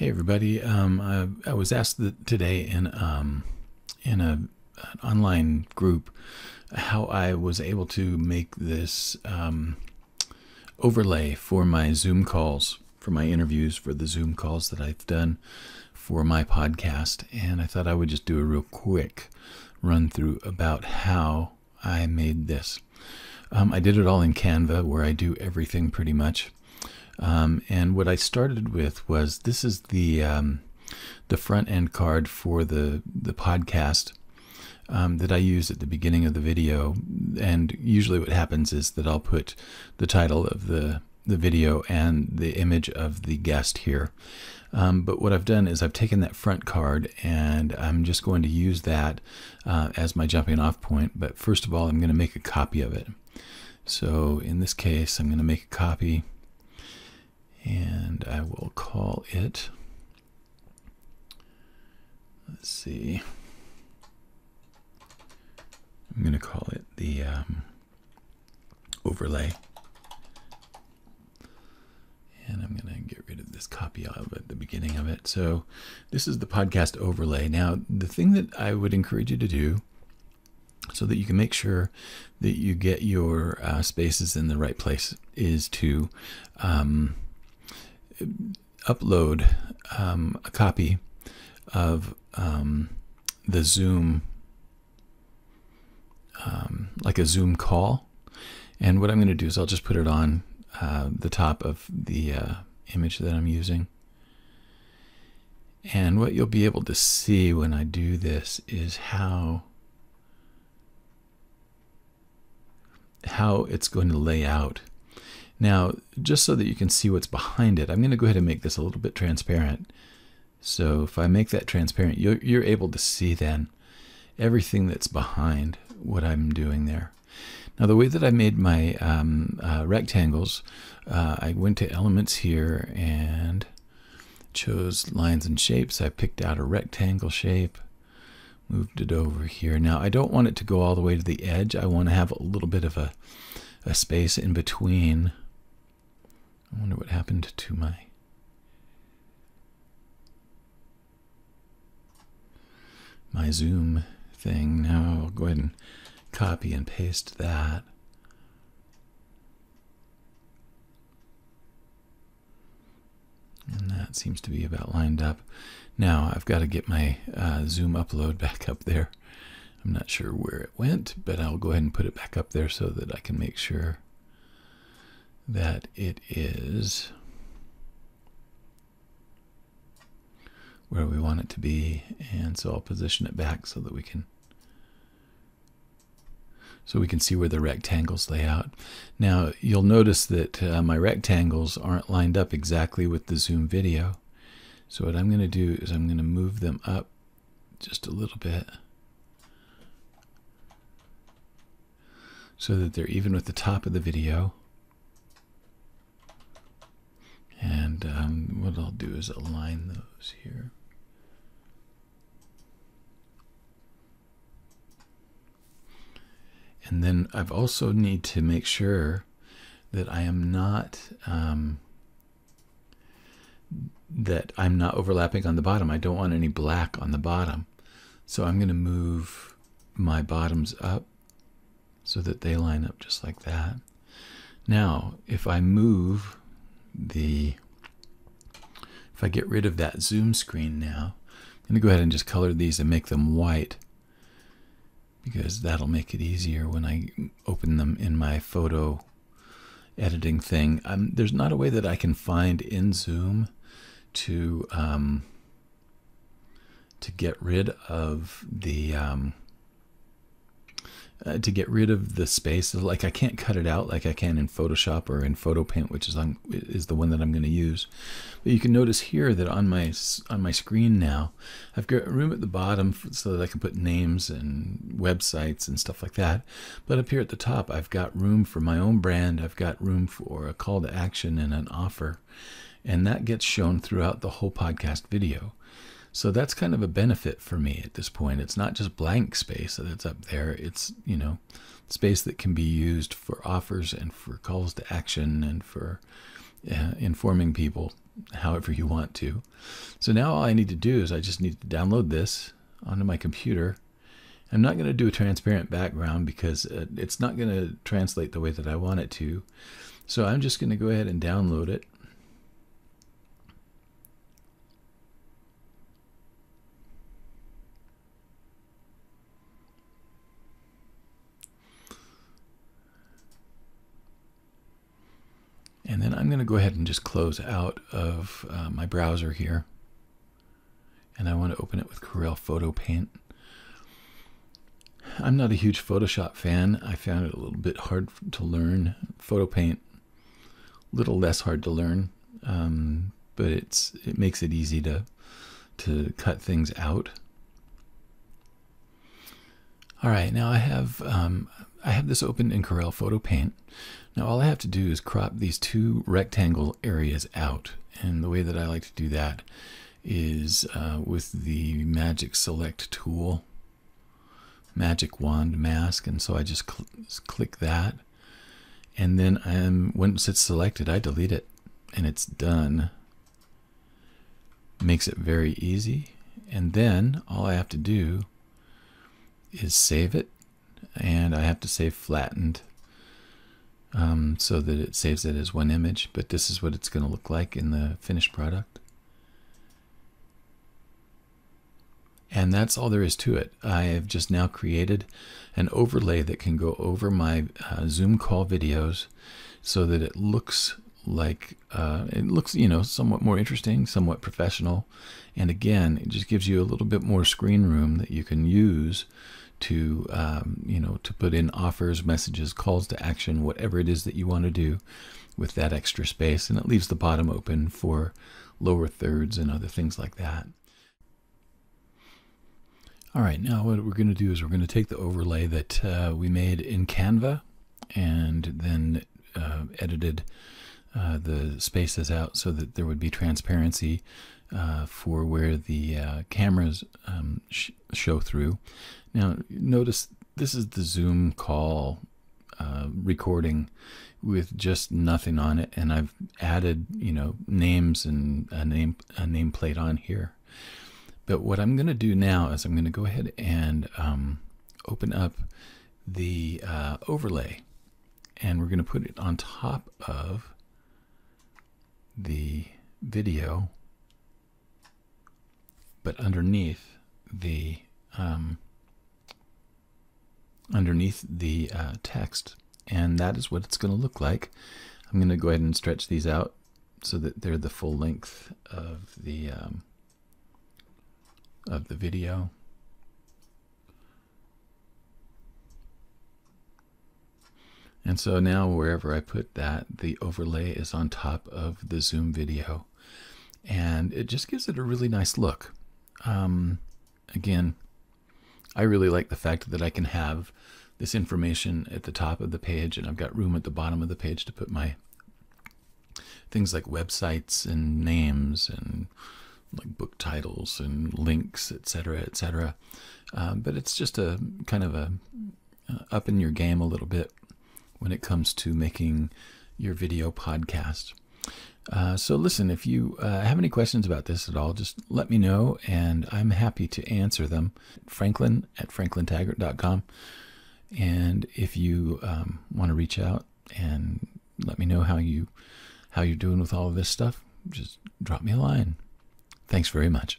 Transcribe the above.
Hey everybody! Um, I, I, was asked today in um, in a, an online group how I was able to make this um, overlay for my Zoom calls, for my interviews, for the Zoom calls that I've done for my podcast, and I thought I would just do a real quick run through about how I made this. Um, I did it all in Canva, where I do everything pretty much. Um, and what I started with was this is the um, the front end card for the the podcast um, that I use at the beginning of the video. And usually, what happens is that I'll put the title of the the video and the image of the guest here. Um, but what I've done is I've taken that front card and I'm just going to use that uh, as my jumping off point. But first of all, I'm going to make a copy of it. So in this case, I'm going to make a copy and I will call it, let's see, I'm going to call it the um, overlay. And I'm going to get rid of this copy of at the beginning of it. So this is the podcast overlay. Now, the thing that I would encourage you to do so that you can make sure that you get your uh, spaces in the right place is to um, upload um, a copy of um, the Zoom, um, like a Zoom call. And what I'm going to do is I'll just put it on uh, the top of the uh, image that I'm using. And what you'll be able to see when I do this is how how it's going to lay out now, just so that you can see what's behind it, I'm going to go ahead and make this a little bit transparent. So if I make that transparent, you're, you're able to see then everything that's behind what I'm doing there. Now the way that I made my um, uh, rectangles, uh, I went to elements here and chose lines and shapes. I picked out a rectangle shape, moved it over here. Now I don't want it to go all the way to the edge. I want to have a little bit of a, a space in between I wonder what happened to my my zoom thing. Now I'll go ahead and copy and paste that. And that seems to be about lined up. Now I've got to get my uh, zoom upload back up there. I'm not sure where it went, but I'll go ahead and put it back up there so that I can make sure that it is where we want it to be and so I'll position it back so that we can so we can see where the rectangles lay out. Now you'll notice that uh, my rectangles aren't lined up exactly with the zoom video. So what I'm going to do is I'm going to move them up just a little bit so that they're even with the top of the video. And um, what I'll do is align those here. And then I've also need to make sure that I am not um, that I'm not overlapping on the bottom. I don't want any black on the bottom. So I'm going to move my bottoms up so that they line up just like that. Now, if I move the, if I get rid of that zoom screen now, I'm going to go ahead and just color these and make them white because that'll make it easier when I open them in my photo editing thing. Um, there's not a way that I can find in Zoom to um, to get rid of the um, uh, to get rid of the space. Like I can't cut it out like I can in Photoshop or in Photo Paint, which is on, is the one that I'm going to use. But you can notice here that on my on my screen now, I've got room at the bottom so that I can put names and websites and stuff like that. But up here at the top, I've got room for my own brand. I've got room for a call to action and an offer, and that gets shown throughout the whole podcast video. So that's kind of a benefit for me at this point. It's not just blank space that's up there. It's, you know, space that can be used for offers and for calls to action and for uh, informing people however you want to. So now all I need to do is I just need to download this onto my computer. I'm not going to do a transparent background because uh, it's not going to translate the way that I want it to. So I'm just going to go ahead and download it. And then I'm going to go ahead and just close out of uh, my browser here. And I want to open it with Corel Photo Paint. I'm not a huge Photoshop fan. I found it a little bit hard to learn. Photo Paint, a little less hard to learn, um, but it's it makes it easy to to cut things out. All right, now I have um, I have this open in Corel Photo Paint. Now all I have to do is crop these two rectangle areas out. And the way that I like to do that is uh, with the Magic Select tool, Magic Wand Mask. And so I just cl click that. And then I'm, once it's selected, I delete it and it's done. Makes it very easy. And then all I have to do is save it and I have to say flattened um, so that it saves it as one image, but this is what it's going to look like in the finished product. And that's all there is to it. I have just now created an overlay that can go over my uh, Zoom call videos so that it looks like uh, it looks, you know, somewhat more interesting, somewhat professional. And again, it just gives you a little bit more screen room that you can use to um, you know to put in offers, messages, calls to action, whatever it is that you want to do with that extra space, and it leaves the bottom open for lower thirds and other things like that. All right, now what we're going to do is we're going to take the overlay that uh, we made in Canva and then uh, edited uh, the spaces out so that there would be transparency uh, for where the uh, cameras um, sh show through. Now, notice this is the Zoom call uh, recording with just nothing on it, and I've added, you know, names and a name a nameplate on here. But what I'm going to do now is I'm going to go ahead and um, open up the uh, overlay, and we're going to put it on top of the video, but underneath the um, underneath the uh, text. And that is what it's going to look like. I'm going to go ahead and stretch these out so that they're the full length of the um, of the video. And so now wherever I put that, the overlay is on top of the Zoom video. And it just gives it a really nice look. Um, again, I really like the fact that I can have this information at the top of the page and I've got room at the bottom of the page to put my things like websites and names and like book titles and links, etc., etc. Um, but it's just a kind of a uh, up in your game a little bit when it comes to making your video podcast. Uh, so listen, if you uh, have any questions about this at all, just let me know, and I'm happy to answer them. Franklin at franklintaggart.com. And if you um, want to reach out and let me know how you how you're doing with all of this stuff, just drop me a line. Thanks very much.